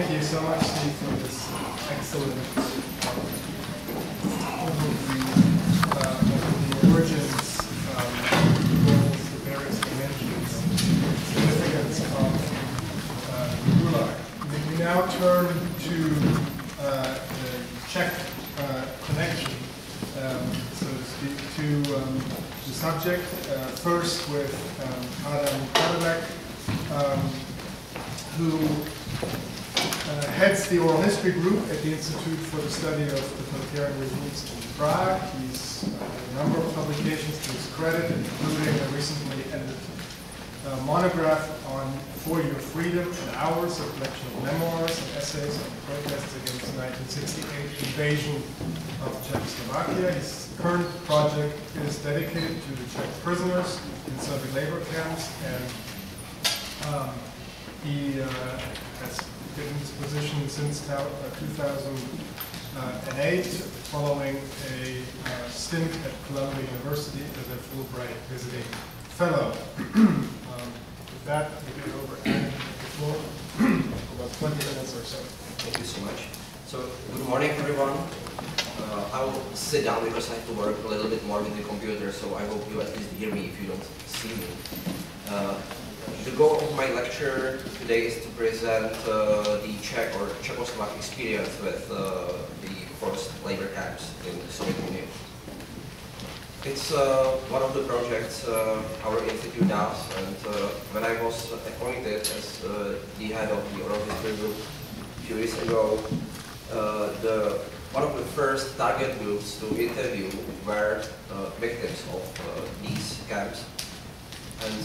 thank you so much, Steve, for this excellent overview of the origins, um, goals, the various dimensions, significance of uh, Gulag. We- now turn to uh, the Czech uh, connection, um, so to speak, to um, the subject. Uh, First with um, Adam Hradilek, um, who uh, heads the oral history group at the Institute for the Study of Totalitarian Regimes in Prague. He's uh, a number of publications to his credit, including a recently edited uh, monograph on For Your Freedom and Ours, a collection of memoirs and essays on protests against the 1968 invasion of Czechoslovakia. His current project is dedicated to the Czech prisoners in Soviet labor camps and um, he uh, has been in this position since uh, 2008, following a uh, stint at Columbia University as a Fulbright visiting fellow. Um, With that, I give over the floor, for about 20 minutes or so. Thank you so much. So, good morning, everyone. Uh, I will sit down because I have to work a little bit more with the computer, so I hope you at least hear me if you don't see me. Uh, the goal of my lecture today is to present uh, the Czech or Czechoslovak experience with uh, the forced labor camps in the Soviet Union. It's uh, one of the projects uh, our institute does, and uh, when I was appointed as uh, the head of the oral history group a few years ago, the one of the first target groups to interview were victims of these camps. And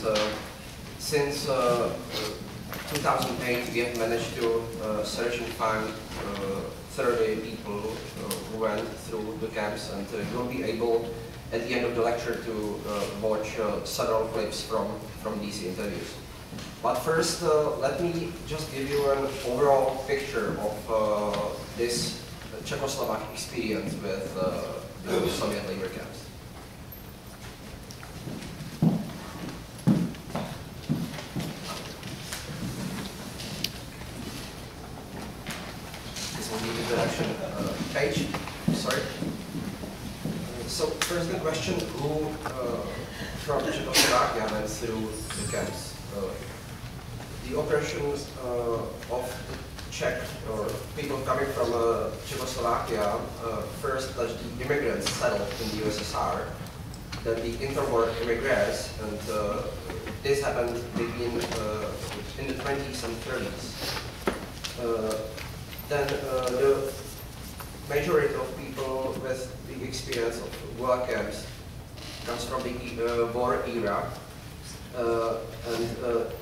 since uh, uh, 2008, we have managed to uh, search and find uh, 30 people who went through the camps, and you'll be able at the end of the lecture to watch several clips from, from these interviews. But first, uh, let me just give you an overall picture of uh, this Czechoslovak experience with uh, the Soviet labor camps. This will be the introduction uh, page. Sorry. So first the question, who uh, from Czechoslovakia went through the camps? Uh, the operations uh, of Czech or people coming from uh, Czechoslovakia uh, first let the immigrants settled in the USSR, then the interwar immigrants, and uh, this happened between uh, in the 20s and 30s. Uh, then uh, the majority of people with the experience of war camps comes from the uh, war era. Uh, and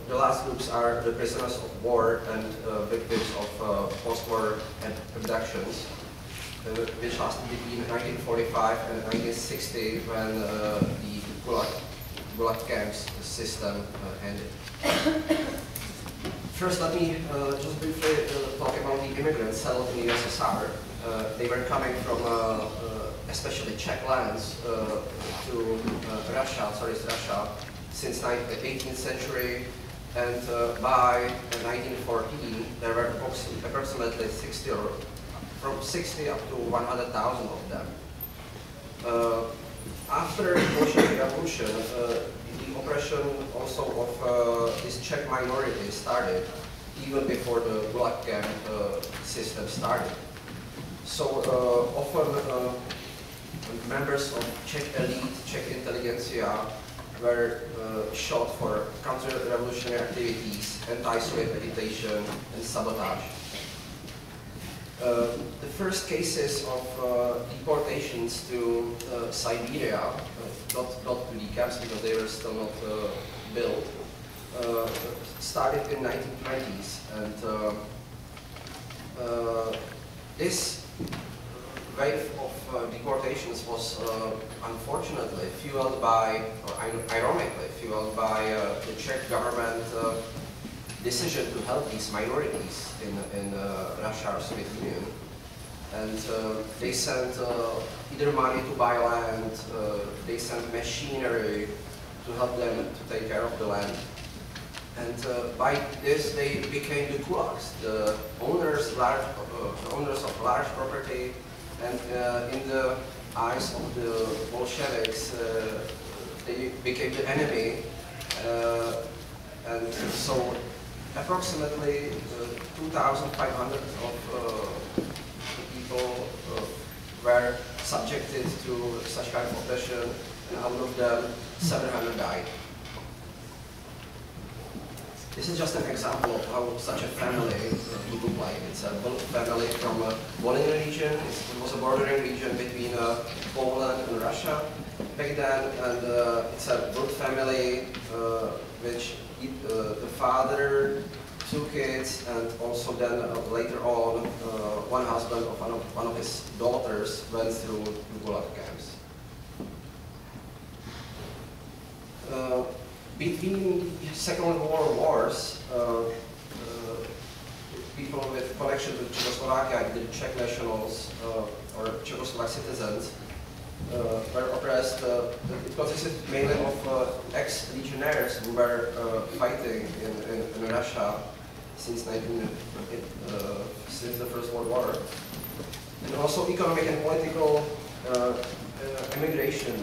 the last groups are the prisoners of war and victims of post-war ab- abductions, which lasted between 1945 and 1960 when uh, the Gulag, camps system uh, ended. First, let me uh, just briefly talk about the immigrants settled in the USSR. They were coming from especially Czech lands uh, to uh, Russia, sorry, Russia, since the 18th century. And uh, by 1914, there were approximately 60 or from 60 up to 100,000 of them. Uh, after the Bolshevik Revolution, uh, the oppression also of uh, this Czech minority started, even before the Gulag camp uh, system started. So uh, often members of Czech elite, Czech intelligentsia were uh, shot for counter-revolutionary activities, anti-Soviet agitation, and sabotage. Uh, the first cases of uh, deportations to uh, Siberia, uh, not, not to the camps because they were still not uh, built, started in 1920s. And this wave of deportations was unfortunately fueled by, or ironically fueled by the Czech government decision to help these minorities in, in uh, Russia or Soviet Union. And uh, they sent uh, either money to buy land, uh, they sent machinery to help them to take care of the land. And uh, by this, they became the kulaks, the owners, large, owners of large property, and in the eyes of the Bolsheviks, they became the enemy. Uh, and so approximately uh, 2,500 of uh, people uh, were subjected to such kind of oppression, and out of them, 700 died. This is just an example of how such a family would look like. It's a family from a Volhynian region. It was a bordering region between uh, Poland and Russia back then, and uh, it's a good family uh, which uh, the father, two kids, and also then uh, later on uh, one husband of one, of one of his daughters went through the Gulag camps. between Second World Wars, people with connection with Czechoslovakia, the Czech nationals uh, or Czechoslovak citizens, were oppressed. it consisted mainly of ex-legionnaires who were fighting in, in, in, Russia since 19, since the First World War, and also economic and political immigration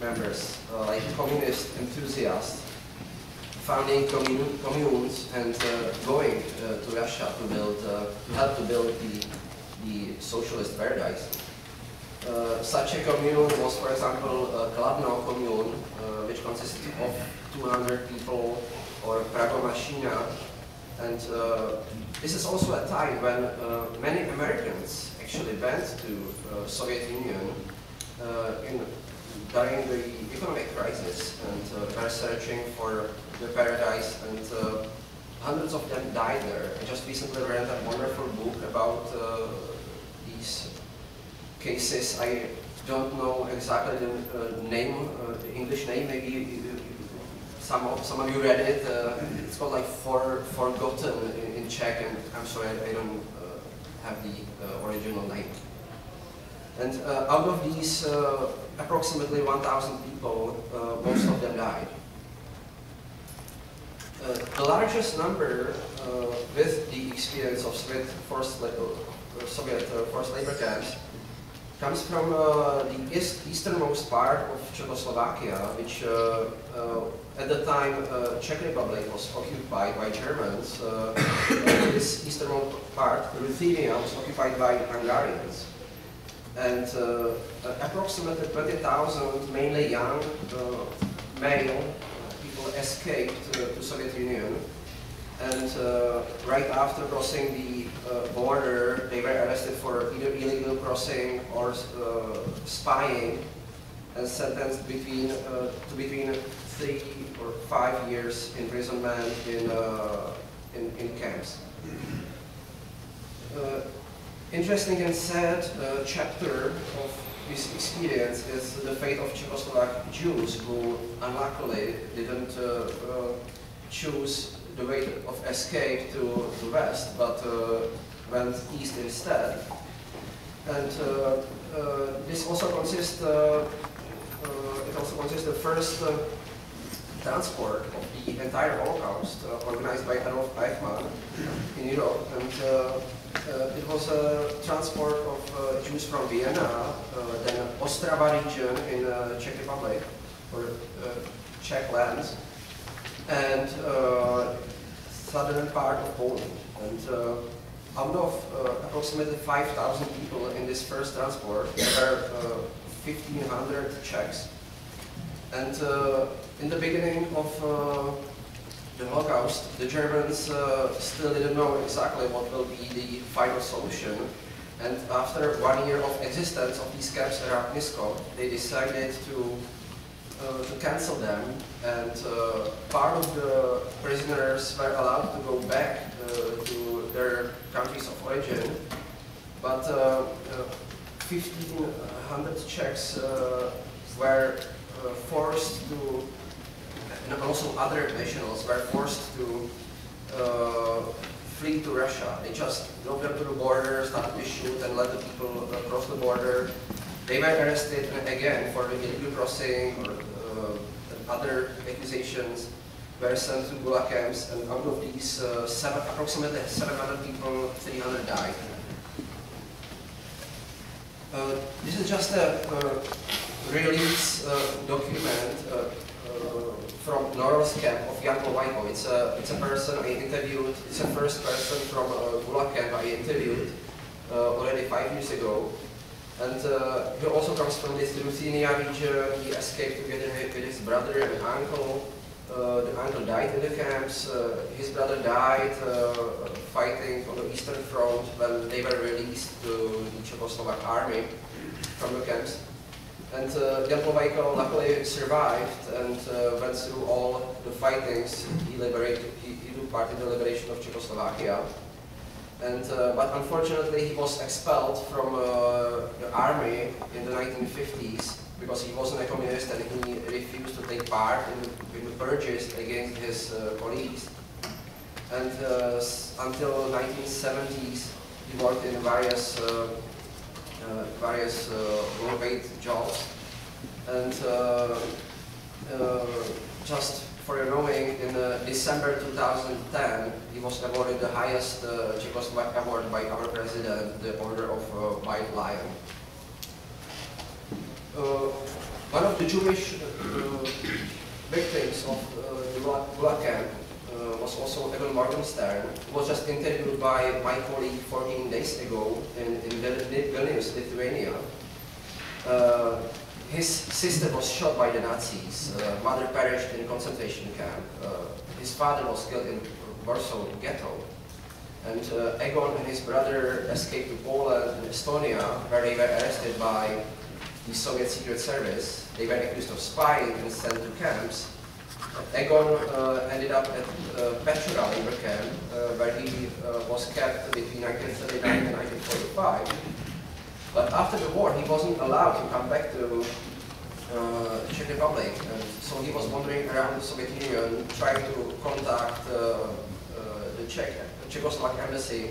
members, uh, like communist enthusiasts, founding commune, communes and uh, going uh, to Russia to build, uh, to help to build the, the socialist paradise. Uh, such a commune was, for example, uh, Kladno commune, uh, which consisted of 200 people, or Pragomašina, and this is also a time when many Americans actually went to Soviet Union in during the economic crisis and were searching for the paradise and hundreds of them died there. I just recently read a wonderful book about uh, these cases. I don't know exactly the uh, name, uh, the English name, maybe some of, some of you read it. Uh, it's called like For, Forgotten in, in Czech and I'm sorry, I, I don't have the original name. And out of these approximately 1,000 people, uh, most of them died. Uh, the largest number uh, with the experience of Soviet forced, uh, Soviet uh, forced labor camps comes from uh, the east, easternmost part of Czechoslovakia, which at the time Czech Republic was occupied by Germans. this easternmost part, Ruthenia, was occupied by Hungarians and uh, approximately 20,000, mainly young uh, male people escaped to Soviet Union. And uh, right after crossing the uh, border, they were arrested for either illegal crossing or uh, spying and sentenced between, uh, to between three or five years imprisonment in, in, in camps. Interesting and sad uh, chapter of this experience is the fate of Czechoslovak Jews who unluckily didn't uh, uh, choose the way of escape to the west, but uh, went east instead. And uh, uh, this also consists, it also consists the first transport of the entire Holocaust organized by Adolf Eichmann in Europe. And uh, it was a transport of uh, Jews from Vienna, uh, then Ostrava region in Czech Republic, or Czech lands, and uh, southern part of Poland. And uh, out of uh, approximately 5,000 people in this first transport, there were 1,500 Czechs. And in the beginning of the Holocaust, the Germans uh, still didn't know exactly what will be the final solution. And after one year of existence of these camps around Nisko, they decided to, uh, to cancel them. And uh, part of the prisoners were allowed to go back uh, to their countries of origin. But 1,500 uh, uh, Czechs were forced to and also other nationals were forced to flee to Russia. They just drove them to the border, started to shoot and let the people cross the border. They were arrested again for illegal crossing or uh, other accusations. were sent to Gulag camps, and out of these, uh, seven, approximately 700 people, 300 died. Uh, this is just a release uh, document uh, uh, from Norilsk camp of Jan Plovajko. It's a, it's a person I interviewed, it's the first person from uh, Gulag camp I interviewed already five years ago. And uh, he also comes from this Ruthenia region. He escaped together with his brother and uncle. Uh, the uncle died in the camps. Uh, his brother died uh, fighting on the Eastern Front when they were released to the Czechoslovak army from the camps. And uh, Jan Plovajko luckily survived and uh, went through all the fightings. He liberated, he, he took part in the liberation of Czechoslovakia. And, uh, but unfortunately, he was expelled from uh, the army in the 1950s because he wasn't a communist and he refused to take part in the, in the purges against his uh, colleagues. And uh, until 1970s, he worked in various uh, uh, various low-paid jobs. And just for your knowing, in uh, December 2010, he was awarded the highest uh, Czechoslovak award by our president, the Order of uh, White Lion. Uh, one of the Jewish uh, victims of uh, the Gulag Gulag camp uh, was also Egon Morgenstern, who was just interviewed by my colleague 14 days ago in, in Vilnius, Lithuania. His sister was shot by the Nazis. Uh, mother perished in a concentration camp. Uh, his father was killed in Warsaw ghetto. And uh, Egon and his brother escaped to Poland and Estonia, where they were arrested by the Soviet Secret Service. They were accused of spying and sent to camps. Egon uh, ended up at uh, Petra labor camp, uh, where he uh, was kept between 1939 and 1945. But after the war, he wasn't allowed to come back to uh, Czech Republic, and so he was wandering around the Soviet Union, trying to contact uh, uh, the Czech, Czechoslovak embassy.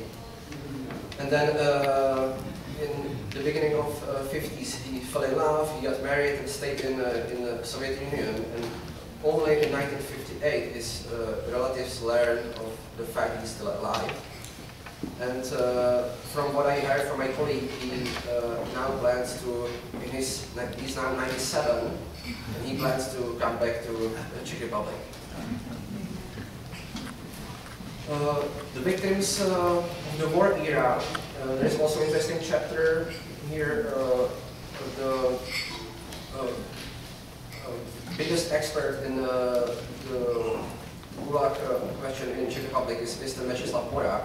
And then uh, in the beginning of uh, 50s, he fell in love, he got married and stayed in, uh, in the Soviet Union. And only in 1958 his uh, relatives learned of the fact he's still alive. And uh, from what I heard from my colleague, he uh, now plans to, in his, he's now 97, and he plans to come back to the Czech Republic. Uh, the victims uh, of the war era, uh, there's also an interesting chapter here, uh, the biggest expert in uh, the Gulag question in Czech Republic is Mr. Mečislav Borak.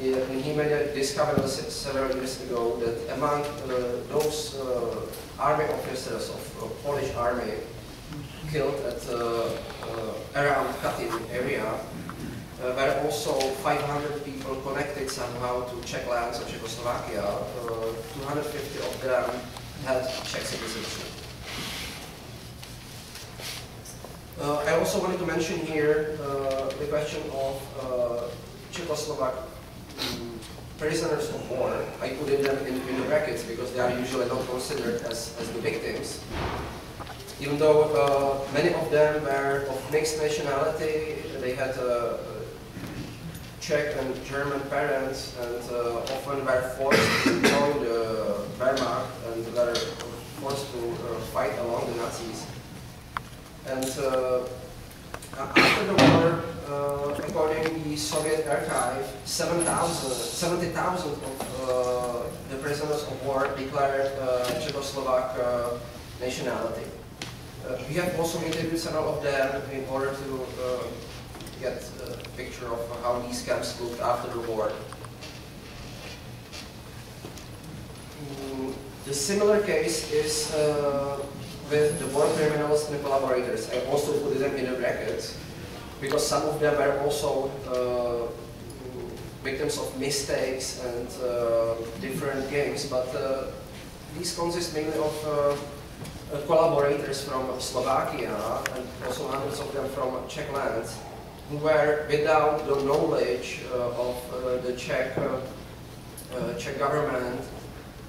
He, and he made a discovery several years ago that among uh, those uh, army officers of, of Polish army killed at uh, uh, around Katyn area, uh, were also 500 people connected somehow to Czech lands of Czechoslovakia. Uh, 250 of them had Czech citizenship. Uh, I also wanted to mention here uh, the question of uh, Czechoslovak prisoners of war. I put them in, in the brackets because they are usually not considered as, as the victims. Even though uh, many of them were of mixed nationality, they had uh, Czech and German parents and uh, often were forced to join the Wehrmacht and were forced to uh, fight along the Nazis. And uh, after the war, uh, according to the Soviet archive, 7,000 70,000 of uh, the prisoners of war declared uh, Czechoslovak uh, nationality. Uh, we have also interviewed several of them in order to uh, get a picture of how these camps looked after the war. Mm, The similar case is uh, with the war criminals and the collaborators. I also put them in the brackets because some of them were also uh, victims of mistakes and uh, different games, but uh, these consist mainly of uh, uh, collaborators from Slovakia and also hundreds of them from Czech lands who were without the knowledge uh, of the Czech, Czech government,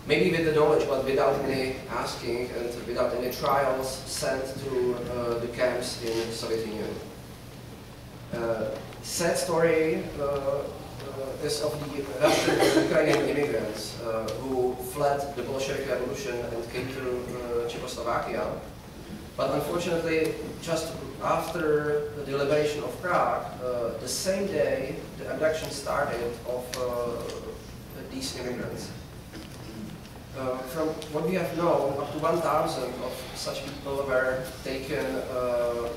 maybe with the knowledge but without any asking and without any trials sent to uh, the camps in the Soviet Union. Uh, sad story uh, uh, is of the Russian Ukrainian immigrants uh, who fled the Bolshevik Revolution and came to uh, Czechoslovakia. But unfortunately, just after the liberation of Prague, the same day the abduction started of these immigrants. Uh, from what we have known, up to 1,000 of such people were taken uh,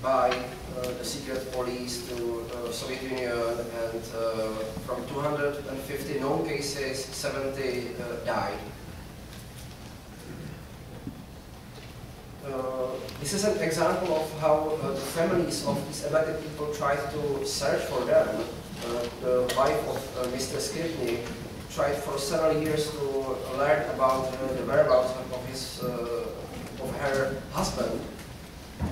by uh, the secret police to uh, Soviet Union, and uh, from 250 known cases, 70 uh, died. This is an example of how the families of these abducted people tried to search for them. The wife of Mr. Skripnik tried for several years to learn about uh, the whereabouts of his uh, of her husband.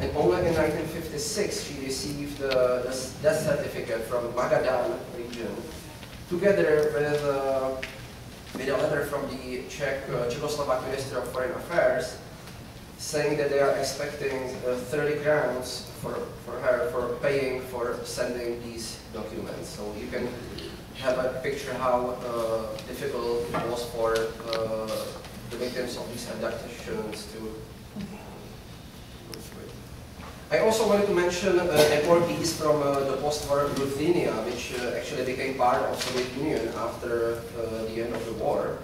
And only in 1956 she received the death certificate from Magadan region, together with, uh, with a letter from the Czech uh, Czechoslovak Minister of Foreign Affairs, saying that they are expecting uh, 30 crowns for, for her for paying for sending these documents. So you can have a picture how uh, difficult it was for uh, the victims of these abductions to. I also wanted to mention uh, deportees from uh, the post-war Lithuania, which uh, actually became part of Soviet Union after uh, the end of the war,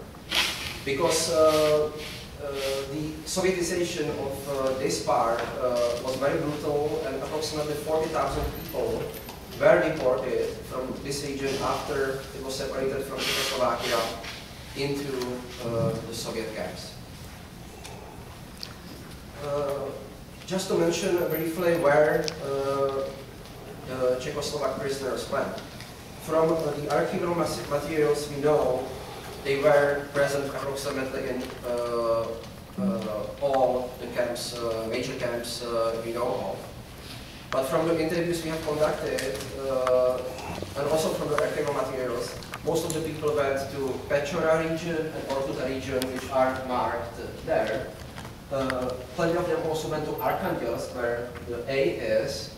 because uh, uh, the Sovietization of uh, this part uh, was very brutal, and approximately 40,000 people were deported from this region after it was separated from Czechoslovakia into uh, the Soviet camps. Uh, just to mention briefly where uh, the Czechoslovak prisoners went. From uh, the archival materials we know they were present approximately in uh, uh, all the camps, major camps we know of. But from the interviews we have conducted, uh, and also from the archival materials, most of the people went to Pechora region and Vorkuta region, which are marked there. Uh, plenty of them also went to Arkhangelsk, where the A is.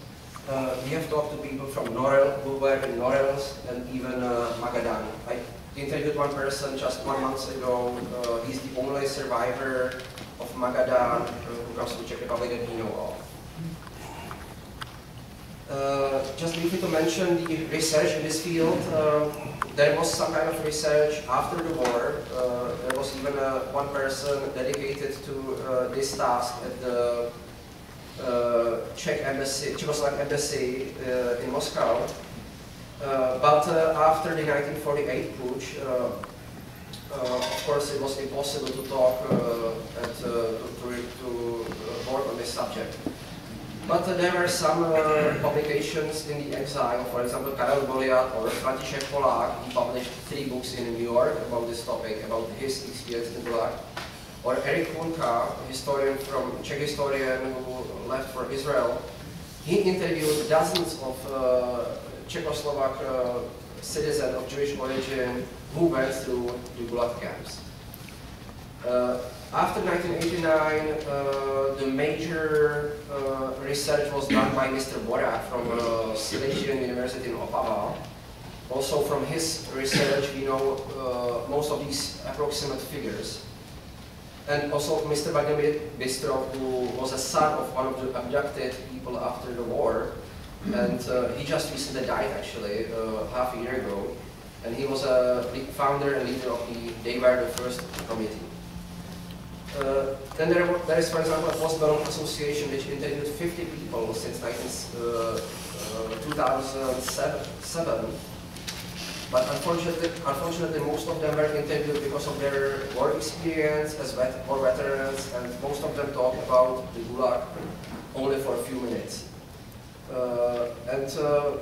Uh, we have talked to people from Norel, were in Norels, and even uh, Magadan. I interviewed one person just one month ago. Uh, he's the only survivor of Magadan uh, who comes from Czech Republic that we know of. Uh, just briefly to mention the research in this field, uh, there was some kind of research after the war. Uh, there was even uh, one person dedicated to uh, this task at the Czech embassy, Czechoslovak embassy in Moscow. But after the 1948 putsch, of course, it was impossible to talk and to, to, to work on this subject. But there were some publications in the exile, for example, Karel Goliat or František Polák, he published three books in New York about this topic, about his experience in Gulag. Or Eric Kulka, a historian from Czech historian who left for Israel, he interviewed dozens of uh, Czechoslovak uh, citizens of Jewish origin who went through the Gulag camps. Uh, after 1989, uh, the major uh, research was done by Mr. Borak from uh, Silesian University in Opava. Also from his research, we know uh, most of these approximate figures. And also Mr. Vladimir Bystrov, who was a son of one of the abducted people after the war. And uh, he just recently died actually, uh, half a year ago. And he was a founder and leader of the They Were the First committee. Uh, then there, there is, for example, a Post-Bellum Association which interviewed 50 people since 19, uh, uh, 2007. But unfortunately, unfortunately, most of them were interviewed because of their war experience as vet, war veterans, and most of them talked about the Gulag only for a few minutes. Uh, and uh,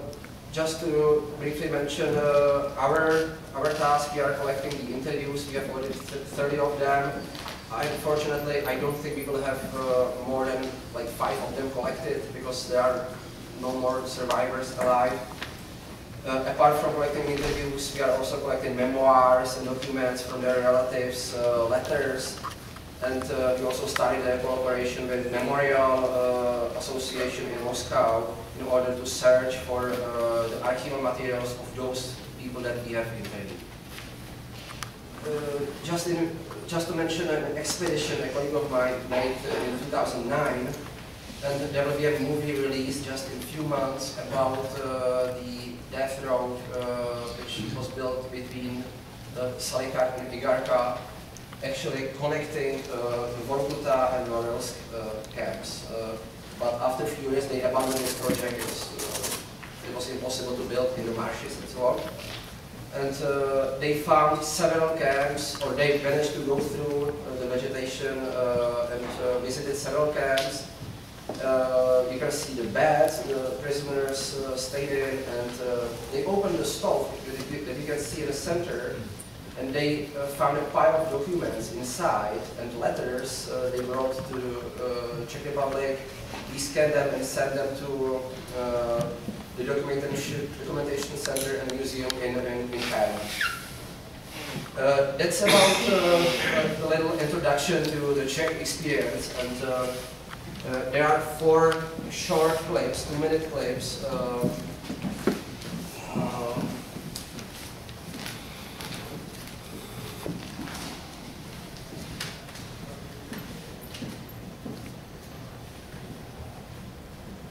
just to briefly mention uh, our our task, we are collecting the interviews. We have already 30 of them. Unfortunately, I don't think we will have uh, more than like five of them collected because there are no more survivors alive. Uh, apart from collecting interviews, we are also collecting memoirs and documents from their relatives, uh, letters, And uh, we also started a cooperation with Memorial uh, Association in Moscow in order to search for uh, the archival materials of those people that we have interviewed. Just, in, just to mention an expedition a colleague of mine made uh, in 2009, and there will be a movie released just in a few months about uh, the death road uh, which was built between uh, Salekhard and Igarka, actually connecting uh, the Vorkuta and Norilsk uh, camps. Uh, but after a few years they abandoned this project. It was, it was impossible to build in the marshes and so on and uh, they found several camps, or they managed to go through uh, the vegetation uh, and uh, visited several camps. Uh, you can see the beds the prisoners uh, stayed in, and they opened the stove that you, can see in the center, and they found a pile of documents inside and letters they brought to Czech Republic. We scanned them and sent them to the documentation, center and museum in, in, in Canada. Uh, that's about uh, a little introduction to the Czech experience and uh, uh there are four short clips, two minute clips uh, uh,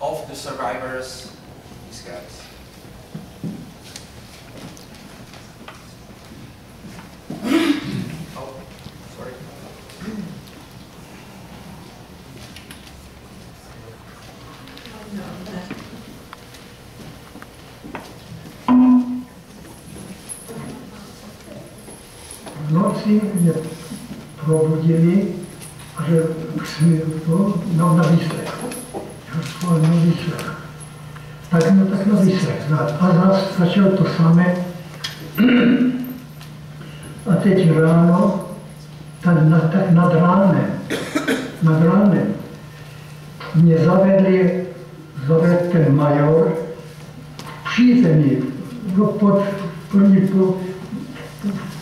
of the survivors guys. Samé. A teď ráno, tak, na, tak nad ránem, nad ránem, mě zavedli, zavedl ten major, přízemí, no pod, první po,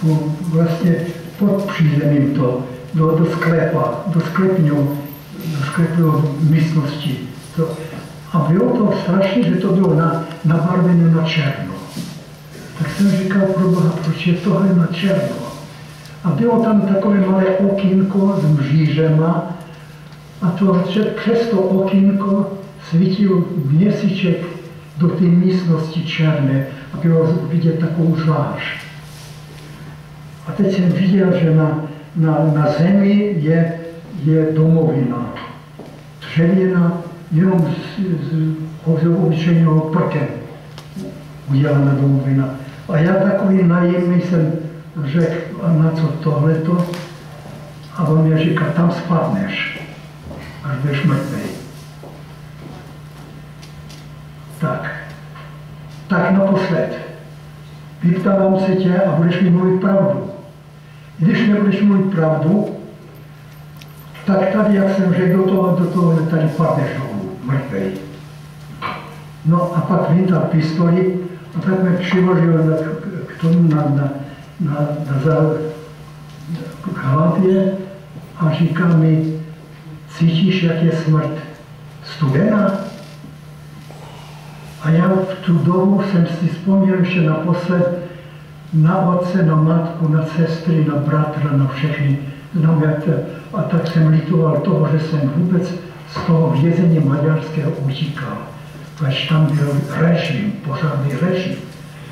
po, vlastně pod přízemím to, do, do sklepa, do sklepňů, do sklepňů místnosti. To, a bylo to strašně, že to bylo na, nabarvené na černo. Tak jsem říkal, pro boha, proč je tohle na černo? A bylo tam takové malé okýnko s mřížema a to, přes to okýnko svítil měsíček do té místnosti černé a bylo vidět takovou zvlášť. A teď jsem viděl, že na, na, na zemi je, je domovina. Dřevěná jenom z, z, z obyčejného prkem udělána domovina. A já takový naivný jsem řekl, na co tohleto? A on mě říká, tam spadneš, až budeš mrtvý. Tak, tak naposled. Vyptávám se tě a budeš mi mluvit pravdu. Když nebudeš mluvit pravdu, tak tady, jak jsem řekl, do toho, do toho tady padneš dolů mrtvej. No a pak vyndal pistoli a tak mě přiložil k tomu na, na, na, na k hlavě a říká mi, cítíš, jak je smrt studená? A já v tu dobu jsem si vzpomněl ještě naposled na otce, na matku, na sestry, na bratra, na všechny. Znám, jak to, a tak jsem litoval toho, že jsem vůbec z toho vězení maďarského utíkal, až tam byl režim, pořádný režim.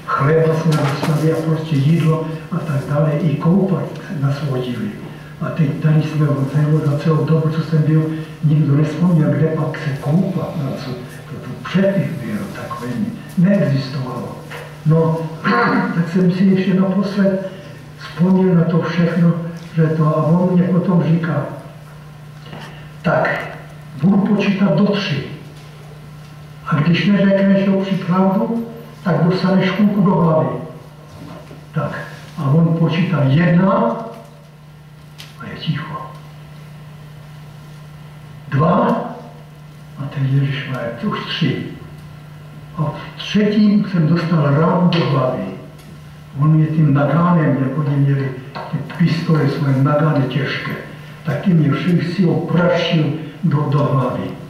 Chleba jsme dostali a prostě jídlo a tak dále, i koupat nás vodili. A teď tady jsme za celou dobu, co jsem byl, nikdo nespomněl, kde pak se koupat, na co. To, to předtím bylo takové, neexistovalo. No, tak jsem si ještě naposled vzpomněl na to všechno, že to, a on mě potom říká, tak, budu počítat do tři. A když neřekneš do pravdu, tak dostaneš kulku do hlavy. Tak, a on počítá jedna a je ticho. Dva a teď to už tři. A v třetím jsem dostal ránu do hlavy. On mě tím nagánem, jako měli ty pistole svoje nagány těžké. taky mě všech si oprašil do, do hlavy.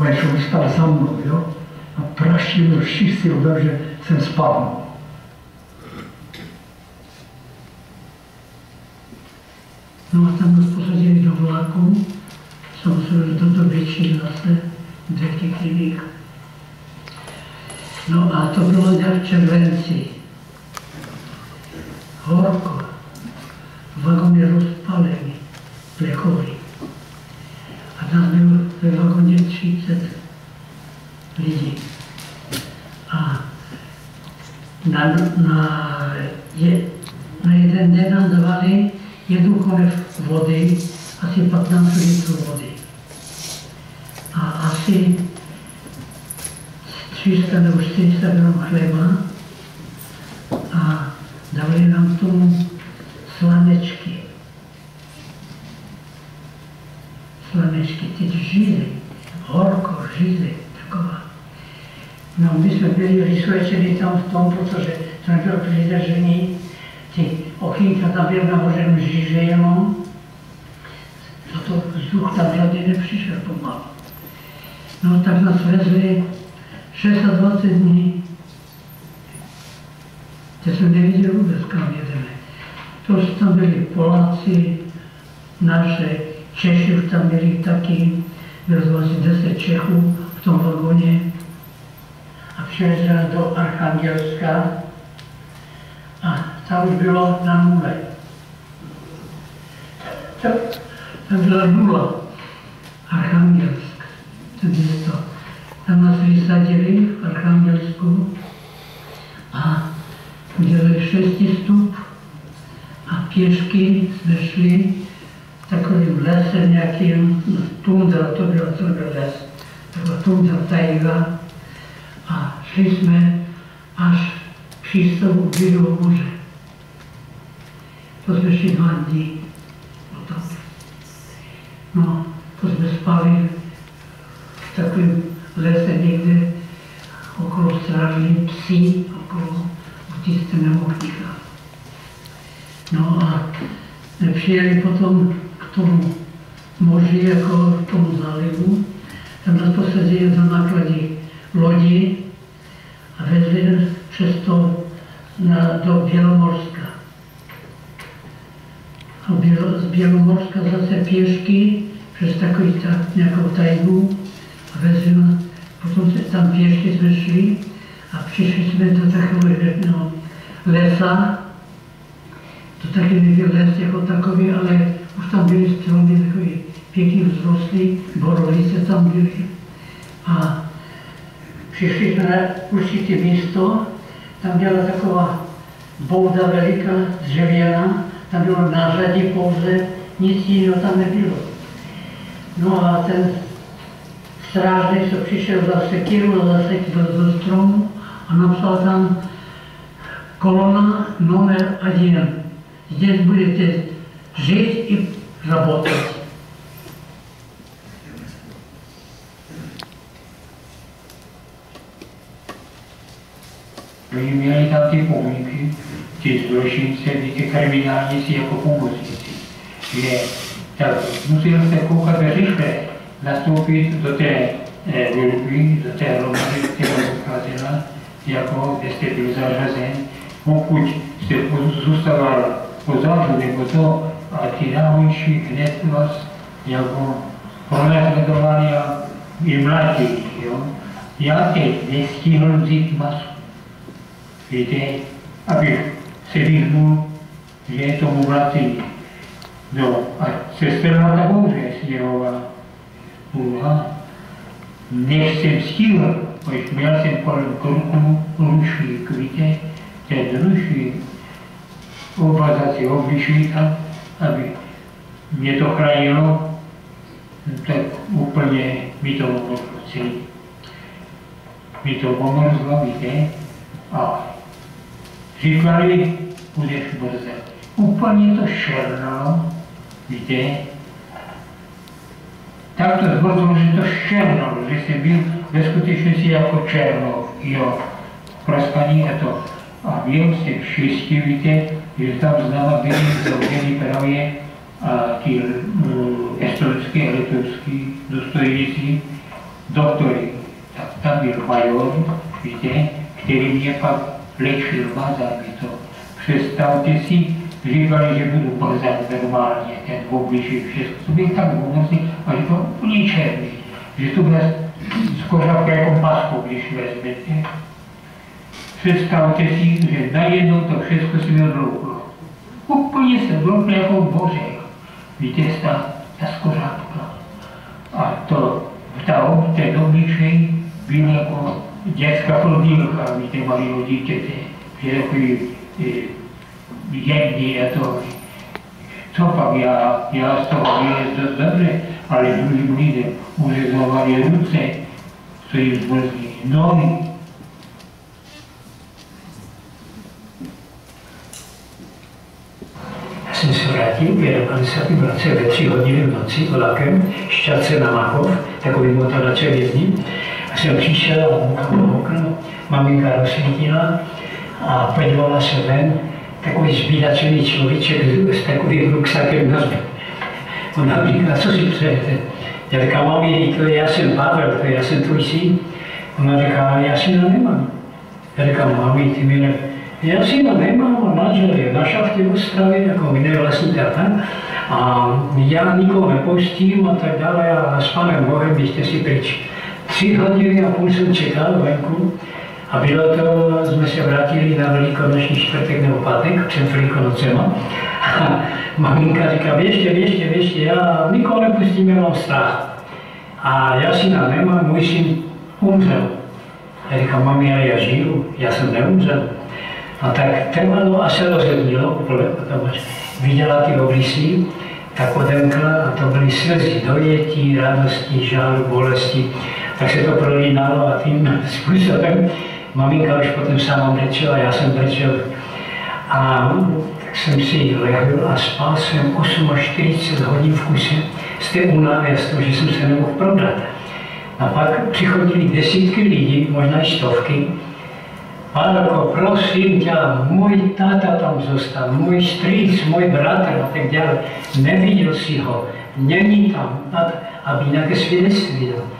On stál za mnou, jo? A prašil mě všech sil, takže jsem spadl. No a tam nás posadili do vlaku, samozřejmě do dobyčí zase, deky klinik. No a to bylo nějak v červenci. Horko. Vagon je rozpalený, plechový. A nás bylo ve vagoně 30 lidí. A na, na, je, na jeden den nám dávali jednu konev vody, asi 15 litrů vody. A asi 300 nebo 400 gram chleba a dali nám tomu slanečky. Žíly, horko, žíly, taková. No, my jsme byli vysvědčeni tam v tom, protože jsme bylo přidržení, ty okýnka tam byl nahořen žíže jenom, za to vzduch tam žádný nepřišel pomalu. No, tak nás vezli 26 dní. Já jsem neviděl vůbec, kam jedeme. To tam byli Poláci, naše, Češi tam byli taky, bylo asi 10 Čechů v tom vagoně. A přijeli jsme do Archangelska a tam už bylo na nule. Tam, byla nula. Archangelsk, to. Tam nás vysadili v Archangelsku a udělali šesti stup a pěšky jsme šli takovým lesem nějakým, no, tundra, to byl, to byl les, taková tundra tajga a šli jsme až přístavu Bílého moře. To jsme šli dva dní. No, to jsme spali v takovém lese někde okolo strážní psí, okolo utíste nemocníka. No a přijeli potom tomu moři, jako tomu zálivu, tam nás posadili za nákladí lodi a vezli přes to na, do Bělomorska. A z Bělomorska zase pěšky přes takový ta, nějakou tajgu a vezli potom se tam pěšky jsme šli a přišli jsme do takového lesa, to taky nebyl les jako takový, ale už tam byly stromy takové pěkně vzrostly, borovice tam byly a přišli jsme na určitě místo, tam byla taková bouda veliká, dřevěná, tam bylo nářadí pouze, nic jiného tam nebylo. No a ten strážný, co přišel za sekiru a zase do, do stromu a napsal tam kolona, numer 1. Zde budete жить и работать. Вы там те помники, действующие ценники криминальные секу области, где так, ну, сердце кука решили, э, наступить до те э, группы, до те романы, те показана, яко дестабилизация, мог путь, все зуставало, позаду, не потом, a ti hned vás jako pronásledovali a i mladili, jo. Já teď nestihl vzít masku. Víte, abych se vyhnul, že je tomu vracení. No a sestra ta bouře sněhovala. Uha, než jsem stihl, když měl jsem kolem krku rušík, víte, ten rušík, oba zase oblišili tam, aby mě to chránilo, tak úplně mi to pomozlo celý. Mi to pomozlo, víte, a říkali, budeš brze. Úplně to šernalo, víte, tak to zbrzlo, že to šernalo, že jsem byl ve skutečnosti jako Černov, jo, praskaný a to. A byl jsem štěstí, víte, že tam s náma byli zavřeni právě ti estonský a litovský důstojníci, doktory. Tak tam byl major, víte, který mě pak léčil mazami to. Představte si, říkali, že budu mazat normálně, ten obličej, všechno. To bych tak pomoci a že to úplně černý. Že to bude z kořavka jako masku, když vezmete. Představte si, že najednou to všechno si mi odlouklo. Úplně se odlouklo jako bože. Víte, ta, ta skořápka. A to vdal ten obličej byl jako dětská plodílka, víte, malého dítěte, že takový jemný a to. Co pak já, já z toho vylez dost dobře, ale druhým lidem uřezovali ruce, co jim zmrzli nohy, jsem se vrátil v 51. roce ve 3 hodiny v noci vlakem Šťace na Machov, takový motorače vězni. A jsem přišel a bukal do okna, maminka rozsvítila a podívala se ven, takový zbídačený človíček s takovým ruksakem na zbyt. Ona říká, co si přejete? Já říkám, mami, to já jsem Pavel, to já jsem tvůj syn. Ona říká, já syna nemám. Já říkám, mami, ty mi ne... Já syna nemám manžel je na šachtě v jako jiný vlastník a tak. A já nikoho nepustím a tak dále a s panem Bohem běžte si pryč. Tři hodiny a půl jsem čekal venku a bylo to, jsme se vrátili na velikonoční čtvrtek nebo pátek před velikonocema. A maminka říká, běžte, běžte, běžte, já nikoho nepustím, já mám strach. A já syna nemám, můj syn umřel. Já říkám, mami, ale já žiju, já jsem neumřel. A tak trvalo, až se rozednilo, tam až viděla ty obrysy, tak odemkla a to byly slzy dojetí, radosti, žálu, bolesti. Tak se to prolínalo a tím způsobem maminka už potom sama brečela, já jsem brečel. A tak jsem si lehl a spal jsem 48 hodin v kuse z té únavy z toho, že jsem se nemohl probrat. A pak přichodili desítky lidí, možná i stovky, Pánko, prosím tě, můj táta tam zůstal, můj strýc, můj bratr a tak dále. Neviděl si ho, není tam, aby nějaké svědectví dal.